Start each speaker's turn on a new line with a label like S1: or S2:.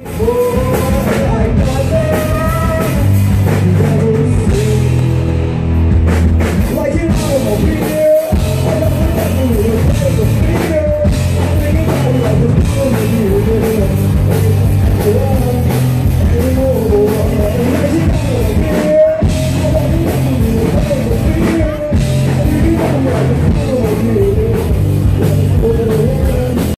S1: Oh!